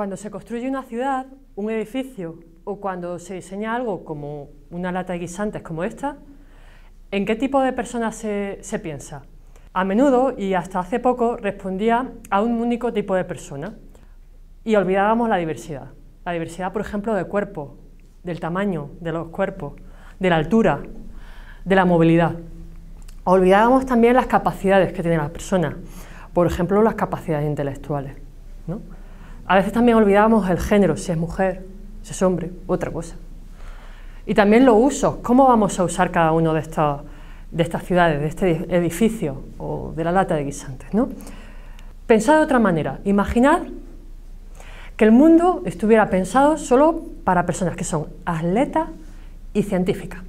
Cuando se construye una ciudad, un edificio o cuando se diseña algo como una lata de guisantes como esta, ¿en qué tipo de personas se, piensa? A menudo, y hasta hace poco, respondía a un único tipo de persona y olvidábamos la diversidad. La diversidad, por ejemplo, de cuerpo, del tamaño de los cuerpos, de la altura, de la movilidad. Olvidábamos también las capacidades que tiene la persona, por ejemplo, las capacidades intelectuales. ¿no? A veces también olvidamos el género, si es mujer, si es hombre, otra cosa. Y también los usos, cómo vamos a usar cada uno de, de estas ciudades, de este edificio o de la lata de guisantes. ¿no? Pensad de otra manera, imaginad que el mundo estuviera pensado solo para personas que son atletas y científicas.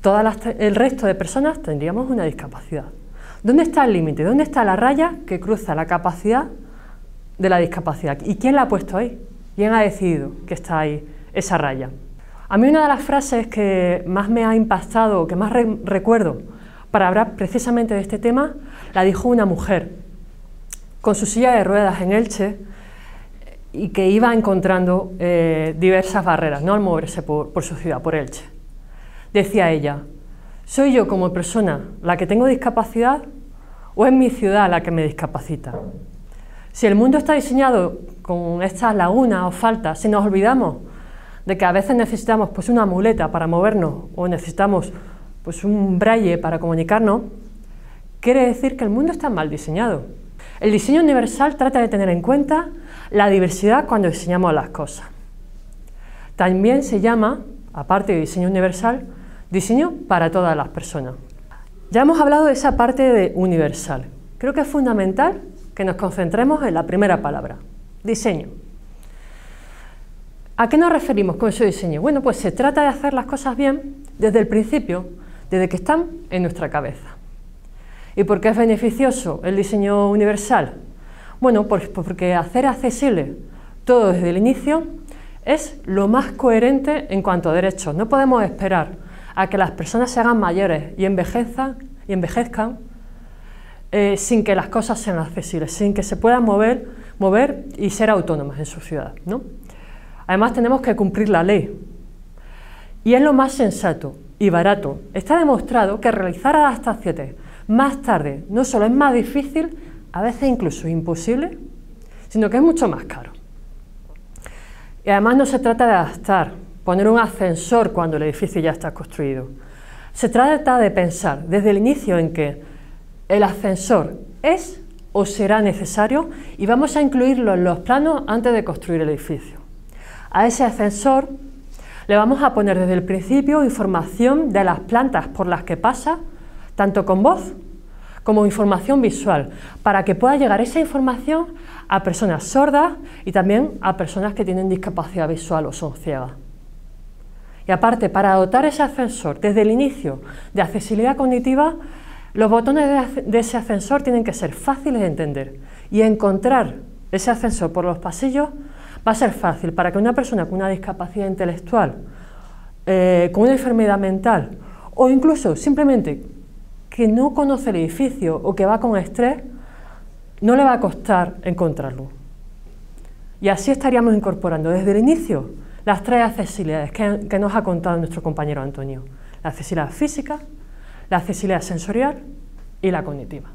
Todo el resto de personas tendríamos una discapacidad. ¿Dónde está el límite? ¿Dónde está la raya que cruza la capacidad de la discapacidad. ¿Y quién la ha puesto ahí? ¿Quién ha decidido que está ahí esa raya? A mí una de las frases que más me ha impactado, que más recuerdo para hablar precisamente de este tema, la dijo una mujer con su silla de ruedas en Elche y que iba encontrando eh, diversas barreras ¿no? al moverse por, por su ciudad, por Elche. Decía ella, ¿soy yo como persona la que tengo discapacidad o es mi ciudad la que me discapacita? Si el mundo está diseñado con estas lagunas o faltas, si nos olvidamos de que a veces necesitamos pues, una muleta para movernos o necesitamos pues, un braille para comunicarnos, quiere decir que el mundo está mal diseñado. El diseño universal trata de tener en cuenta la diversidad cuando diseñamos las cosas. También se llama, aparte de diseño universal, diseño para todas las personas. Ya hemos hablado de esa parte de universal. Creo que es fundamental que nos concentremos en la primera palabra, diseño. ¿A qué nos referimos con ese diseño? Bueno, pues se trata de hacer las cosas bien desde el principio, desde que están en nuestra cabeza. ¿Y por qué es beneficioso el diseño universal? Bueno, pues porque hacer accesible todo desde el inicio es lo más coherente en cuanto a derechos. No podemos esperar a que las personas se hagan mayores y envejezcan, y envejezcan eh, sin que las cosas sean accesibles, sin que se puedan mover, mover y ser autónomas en su ciudad. ¿no? Además tenemos que cumplir la ley. Y es lo más sensato y barato. Está demostrado que realizar adaptaciones más tarde no solo es más difícil, a veces incluso imposible, sino que es mucho más caro. Y además no se trata de adaptar, poner un ascensor cuando el edificio ya está construido. Se trata de pensar desde el inicio en que el ascensor es o será necesario y vamos a incluirlo en los planos antes de construir el edificio. A ese ascensor le vamos a poner desde el principio información de las plantas por las que pasa, tanto con voz como información visual, para que pueda llegar esa información a personas sordas y también a personas que tienen discapacidad visual o son ciegas. Y aparte, para dotar ese ascensor desde el inicio de accesibilidad cognitiva, los botones de, ese ascensor tienen que ser fáciles de entender y encontrar ese ascensor por los pasillos va a ser fácil para que una persona con una discapacidad intelectual, eh, con una enfermedad mental o incluso simplemente que no conoce el edificio o que va con estrés, no le va a costar encontrarlo. Y así estaríamos incorporando desde el inicio las tres accesibilidades que, que nos ha contado nuestro compañero Antonio. La accesibilidad física, la accesibilidad sensorial y la cognitiva.